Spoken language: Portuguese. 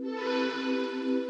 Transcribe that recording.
Música